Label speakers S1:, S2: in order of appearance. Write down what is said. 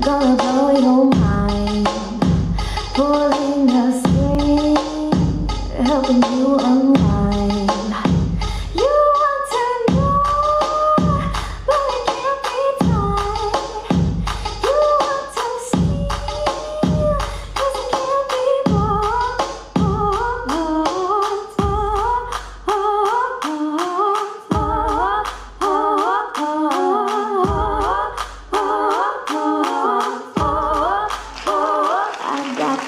S1: Go, go, blow your mind Pulling the string Helping you unwind.